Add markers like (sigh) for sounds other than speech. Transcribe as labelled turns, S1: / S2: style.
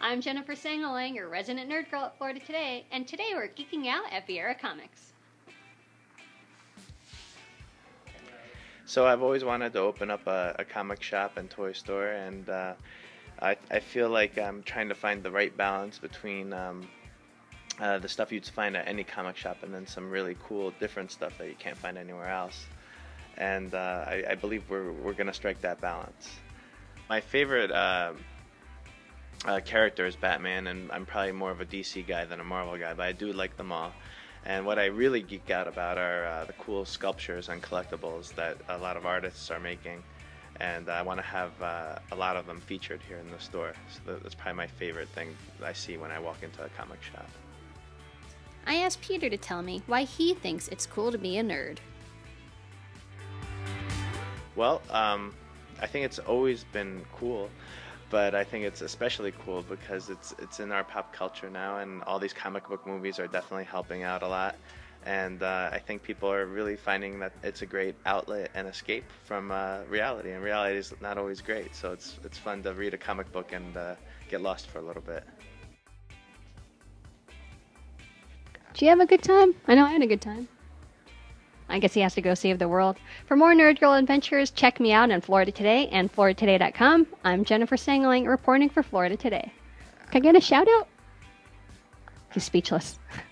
S1: I'm Jennifer Sangalang, your resident nerd girl at Florida Today, and today we're geeking out at Viera Comics.
S2: So I've always wanted to open up a, a comic shop and toy store, and uh, I, I feel like I'm trying to find the right balance between um, uh, the stuff you'd find at any comic shop and then some really cool, different stuff that you can't find anywhere else. And uh, I, I, believe we're, we're going to strike that balance. My favorite uh, character is Batman, and I'm probably more of a DC guy than a Marvel guy, but I do like them all. And what I really geek out about are uh, the cool sculptures and collectibles that a lot of artists are making. And I want to have uh, a lot of them featured here in the store. So that's probably my favorite thing I see when I walk into a comic shop.
S1: I asked Peter to tell me why he thinks it's cool to be a nerd.
S2: Well, um, I think it's always been cool but I think it's especially cool because it's it's in our pop culture now, and all these comic book movies are definitely helping out a lot. And uh, I think people are really finding that it's a great outlet and escape from uh, reality, and reality is not always great. So it's it's fun to read a comic book and uh, get lost for a little bit.
S1: Did you have a good time? I know I had a good time. I guess he has to go save the world. For more Nerd Girl adventures, check me out on Florida Today and FloridaToday.com. I'm Jennifer Sangalang reporting for Florida Today. Can I get a shout out? He's speechless. (laughs)